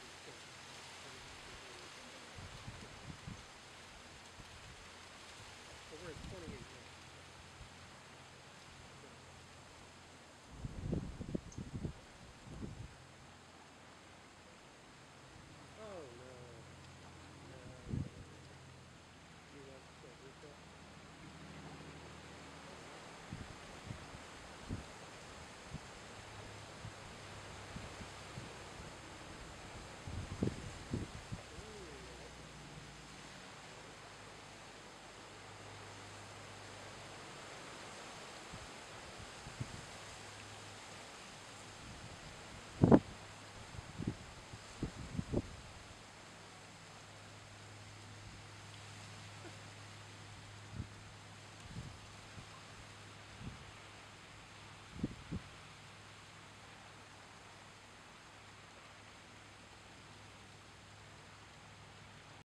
security.